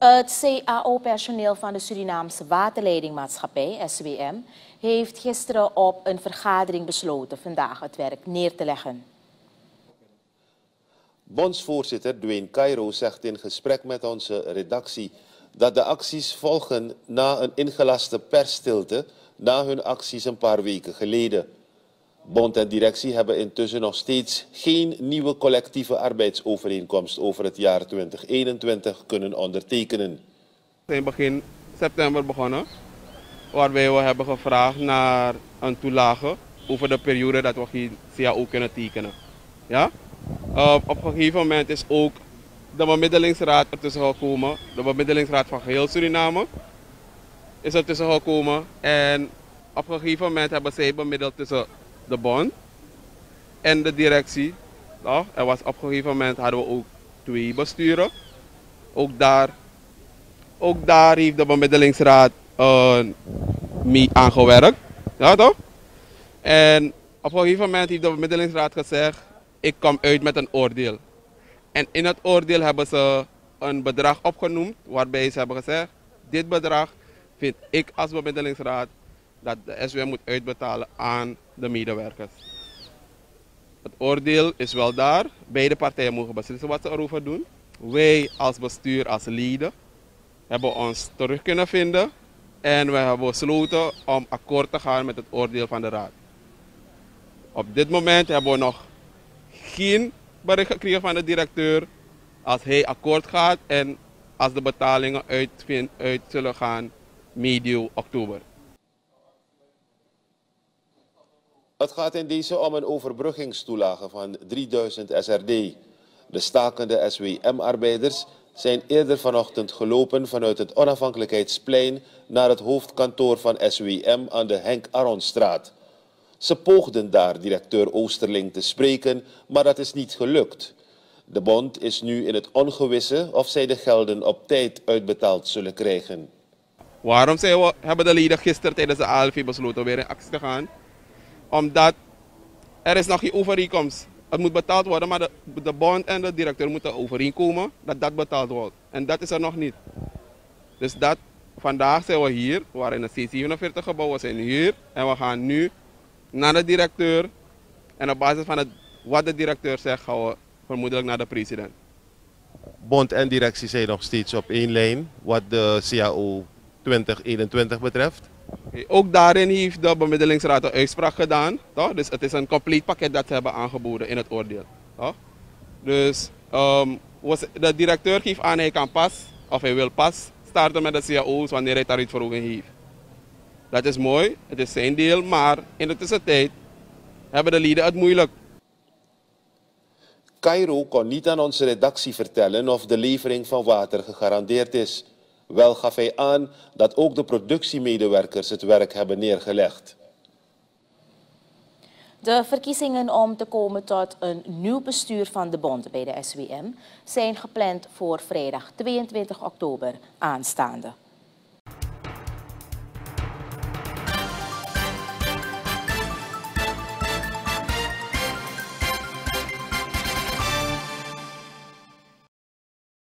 Het CAO-personeel van de Surinaamse Waterleidingmaatschappij, SWM, heeft gisteren op een vergadering besloten vandaag het werk neer te leggen. Bondsvoorzitter Dwayne Cairo zegt in gesprek met onze redactie dat de acties volgen na een ingelaste persstilte na hun acties een paar weken geleden. Bond en directie hebben intussen nog steeds geen nieuwe collectieve arbeidsovereenkomst over het jaar 2021 kunnen ondertekenen. We zijn begin september begonnen, waarbij we hebben gevraagd naar een toelage over de periode dat we geen CAO kunnen tekenen. Ja? Uh, op een gegeven moment is ook de bemiddelingsraad ertussen gekomen, de bemiddelingsraad van geheel Suriname is ertussen gekomen en op een gegeven moment hebben zij bemiddeld tussen de bond en de directie. Toch? Er was op een gegeven moment hadden we ook twee besturen. Ook daar, ook daar heeft de bemiddelingsraad uh, mee aangewerkt. Ja, toch? En op een gegeven moment heeft de bemiddelingsraad gezegd, ik kom uit met een oordeel. En in het oordeel hebben ze een bedrag opgenoemd waarbij ze hebben gezegd, dit bedrag vind ik als bemiddelingsraad dat de SWM moet uitbetalen aan de medewerkers. Het oordeel is wel daar. Beide partijen mogen beslissen wat ze erover doen. Wij als bestuur, als leden, hebben ons terug kunnen vinden. En we hebben besloten om akkoord te gaan met het oordeel van de raad. Op dit moment hebben we nog geen bericht gekregen van de directeur. Als hij akkoord gaat en als de betalingen uit, uit zullen gaan medio oktober. Het gaat in deze om een overbruggingstoelage van 3000 SRD. De stakende SWM-arbeiders zijn eerder vanochtend gelopen vanuit het Onafhankelijkheidsplein naar het hoofdkantoor van SWM aan de Henk Aronstraat. Ze poogden daar directeur Oosterling te spreken, maar dat is niet gelukt. De bond is nu in het ongewisse of zij de gelden op tijd uitbetaald zullen krijgen. Waarom hebben de leden gisteren tijdens de ALV besloten weer in actie te gaan? Omdat er is nog geen overeenkomst. Het moet betaald worden, maar de, de bond en de directeur moeten overeenkomen dat dat betaald wordt. En dat is er nog niet. Dus dat, vandaag zijn we hier, we waren in het C47 gebouw, we zijn hier en we gaan nu naar de directeur. En op basis van het, wat de directeur zegt, gaan we vermoedelijk naar de president. Bond en directie zijn nog steeds op één lijn wat de CAO 2021 betreft. Ook daarin heeft de bemiddelingsraad een uitspraak gedaan. Toch? Dus het is een compleet pakket dat ze hebben aangeboden in het oordeel. Toch? Dus um, de directeur geeft aan hij kan pas, of hij wil pas, starten met de cao's wanneer hij tariefverhoging heeft. Dat is mooi, het is zijn deel, maar in de tussentijd hebben de leden het moeilijk. Cairo kon niet aan onze redactie vertellen of de levering van water gegarandeerd is. Wel gaf hij aan dat ook de productiemedewerkers het werk hebben neergelegd. De verkiezingen om te komen tot een nieuw bestuur van de bond bij de SWM zijn gepland voor vrijdag 22 oktober aanstaande.